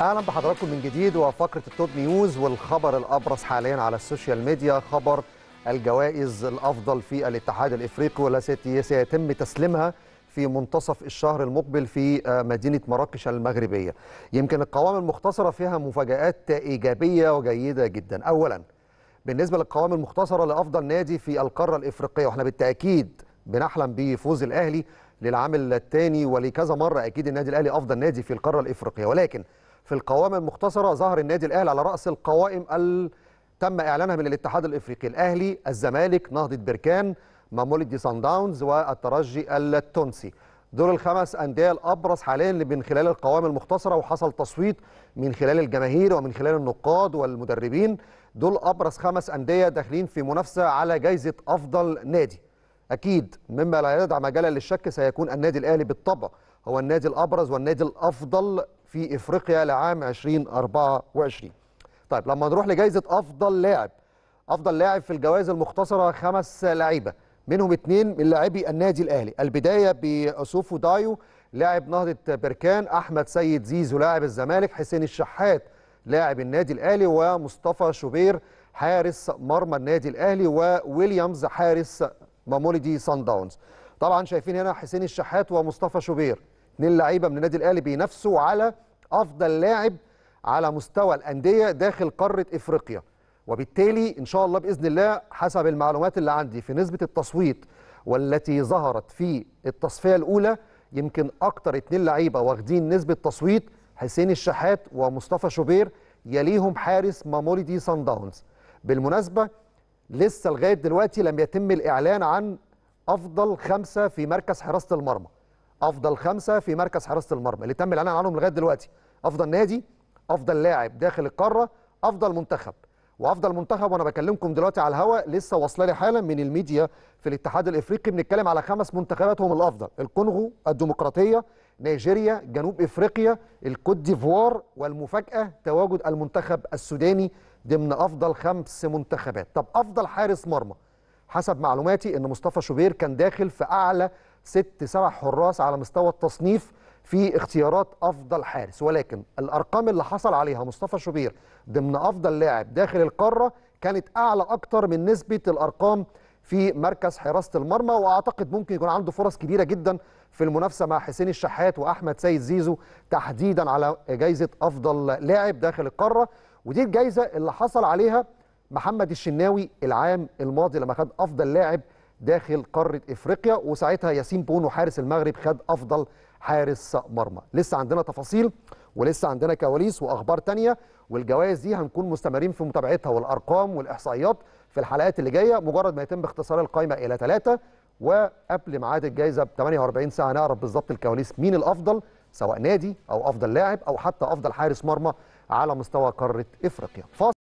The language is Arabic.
أهلا بحضراتكم من جديد وفقرة ال top news والخبر الأبرز حاليا على ال social media خبر الجوائز الأفضل في الاتحاد الإفريقي والتي سيتم تسليمها في منتصف الشهر المقبل في مدينة مراكش المغربية. يمكن القوائم المختصرة فيها مفاجآت إيجابية وجيدة جدا. اولا بالنسبة للقوائم المختصرة لأفضل نادي في القارة الإفريقية وإحنا بالتأكيد بنحلم بفوز الأهلي للعام الثاني ولكذا مرة أكيد النادي الأهلي أفضل نادي في القارة الإفريقية ولكن في القوائم المختصرة ظهر النادي الأهلي على رأس القوائم ال... تم إعلانها من الاتحاد الإفريقي. الأهلي الزمالك نهضة بركان ماموليدي سان داونز والترجي التونسي. دول الخمس أندية الأبرز حاليا من خلال القوائم المختصرة وحصل تصويت من خلال الجماهير ومن خلال النقاد والمدربين. دول أبرز خمس أندية داخلين في منافسة على جائزه أفضل نادي. أكيد مما لا يدع مجالا للشك سيكون النادي الأهلي بالطبع. هو النادي الأبرز والنادي الأفضل في إفريقيا لعام 2024 طيب لما نروح لجائزه أفضل لاعب أفضل لاعب في الجوائز المختصرة خمس لعيبة منهم اثنين من لاعبي النادي الأهلي. البداية باسوفو دايو لاعب نهضة بركان أحمد سيد زيزو لاعب الزمالك حسين الشحات لاعب النادي الأهلي ومصطفى شوبير حارس مرمى النادي الأهلي وويليامز حارس ماموليدي سان داونز. طبعا شايفين هنا حسين الشحات ومصطفى شوبير اثنين لعيبة من النادي الأهلي بينافسوا على أفضل لاعب على مستوى الأندية داخل قارة إفريقيا. وبالتالي إن شاء الله بإذن الله حسب المعلومات اللي عندي في نسبة التصويت والتي ظهرت في التصفية الأولى يمكن أكتر اثنين لعيبة واخدين نسبة تصويت حسين الشحات ومصطفى شوبير يليهم حارس ماميلودي صن داونز. بالمناسبة لسه لغاية دلوقتي لم يتم الإعلان عن أفضل خمسة في مركز حراسة المرمى. أفضل خمسة في مركز حراسة المرمى اللي تم الإعلان عنهم لغاية دلوقتي. أفضل نادي أفضل لاعب داخل القارة أفضل منتخب. وأفضل منتخب وأنا بكلمكم دلوقتي على الهواء لسه واصلة لي حالا من الميديا في الاتحاد الإفريقي. بنتكلم على خمس منتخبات هم الأفضل الكونغو الديمقراطية نيجيريا جنوب إفريقيا الكوت ديفوار والمفاجأة تواجد المنتخب السوداني ضمن أفضل خمس منتخبات. طب أفضل حارس مرمى حسب معلوماتي إن مصطفى شوبير كان داخل في أعلى ست سبع حراس على مستوى التصنيف في اختيارات أفضل حارس. ولكن الأرقام اللي حصل عليها مصطفى شوبير ضمن أفضل لاعب داخل القارة كانت أعلى أكتر من نسبة الأرقام في مركز حراسة المرمى وأعتقد ممكن يكون عنده فرص كبيرة جدا في المنافسة مع حسين الشحات وأحمد سيد زيزو تحديدا على جائزه أفضل لاعب داخل القارة. ودي الجائزه اللي حصل عليها محمد الشناوي العام الماضي لما خد أفضل لاعب داخل قارة إفريقيا وساعتها ياسين بونو حارس المغرب خد أفضل حارس مرمى. لسه عندنا تفاصيل ولسه عندنا كواليس وأخبار تانية والجوائز دي هنكون مستمرين في متابعتها والأرقام والإحصائيات في الحلقات اللي جاية مجرد ما يتم اختصار القائمه إلى ثلاثة وقبل ميعاد الجائزة ب 48 ساعة نعرف بالظبط الكواليس مين الأفضل سواء نادي أو أفضل لاعب أو حتى أفضل حارس مرمى على مستوى قارة إفريقيا.